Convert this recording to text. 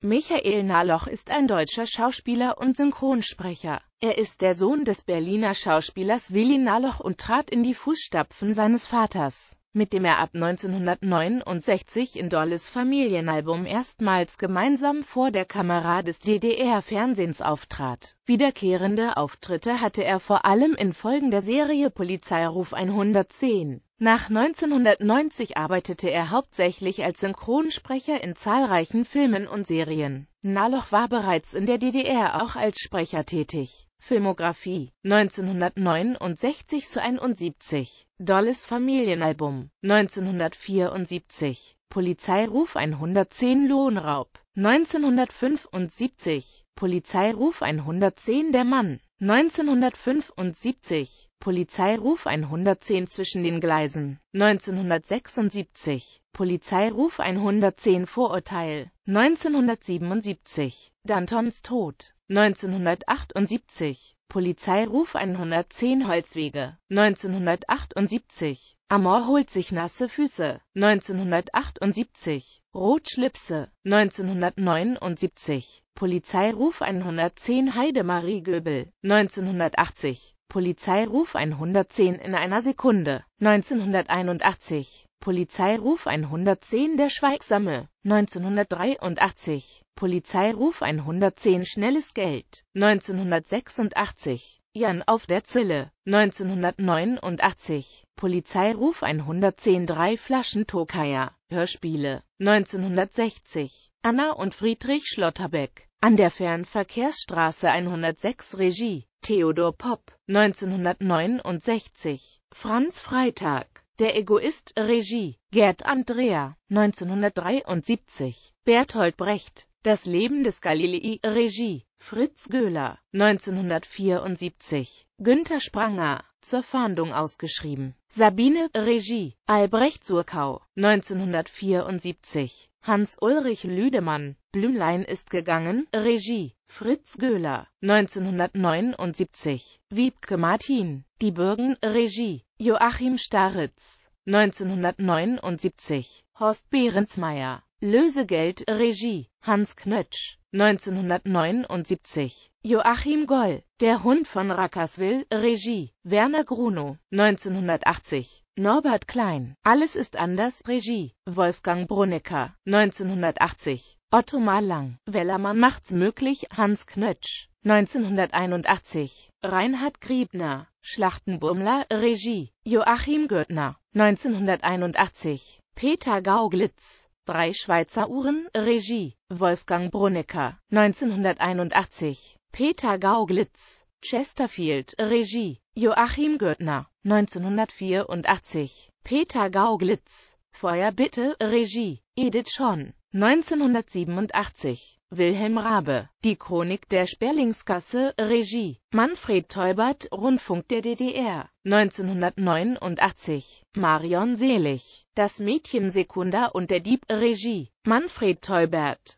Michael Nahloch ist ein deutscher Schauspieler und Synchronsprecher. Er ist der Sohn des Berliner Schauspielers Willi Nahloch und trat in die Fußstapfen seines Vaters, mit dem er ab 1969 in Dolles Familienalbum erstmals gemeinsam vor der Kamera des DDR-Fernsehens auftrat. Wiederkehrende Auftritte hatte er vor allem in Folgen der Serie Polizeiruf 110. Nach 1990 arbeitete er hauptsächlich als Synchronsprecher in zahlreichen Filmen und Serien. Nahloch war bereits in der DDR auch als Sprecher tätig. Filmografie 1969 zu 71 Dolles Familienalbum 1974 Polizeiruf 110 Lohnraub 1975 Polizeiruf 110 Der Mann 1975 Polizeiruf 110 zwischen den Gleisen 1976 Polizeiruf 110 Vorurteil 1977 Dantons Tod 1978 Polizeiruf 110 Holzwege. 1978 Amor holt sich nasse Füße. 1978 Rotschlipse 1979 Polizeiruf 110 Heidemarie Göbel. 1980 Polizeiruf 110 in einer Sekunde. 1981 Polizeiruf 110 Der Schweigsame 1983 Polizeiruf 110 Schnelles Geld 1986 Jan auf der Zille 1989 Polizeiruf 110 Drei Flaschen Tokaja Hörspiele 1960 Anna und Friedrich Schlotterbeck an der Fernverkehrsstraße 106 Regie Theodor Popp 1969 Franz Freitag Der Egoist Regie Gerd Andrea 1973 Bertolt Brecht Das Leben des Galilei Regie Fritz Göhler 1974 Günter Spranger zur Fahndung ausgeschrieben. Sabine Regie Albrecht Surkau 1974 Hans-Ulrich Lüdemann Blümlein ist gegangen Regie Fritz Göhler 1979 Wiebke Martin Die Bürgen Regie Joachim Staritz 1979 Horst Behrensmeier Lösegeld Regie Hans Knötsch 1979 Joachim Goll Der Hund von Rackerswil Regie Werner Grunow 1980 Norbert Klein Alles ist anders Regie Wolfgang Brunnecker 1980 Otto Malang Wellermann macht's möglich Hans Knötsch 1981 Reinhard Griebner Schlachtenbummler Regie Joachim Gürtner 1981 Peter Gauglitz Drei Schweizer Uhren Regie Wolfgang Brunnecker 1981 Peter Gauglitz Chesterfield Regie Joachim Gürtner 1984 Peter Gauglitz Feuer bitte Regie Edith Schon 1987 Wilhelm Rabe. Die Chronik der Sperlingsgasse Regie Manfred Teubert Rundfunk der DDR 1989 Marion Selig. Das Mädchen Sekunda und der Dieb Regie Manfred Teubert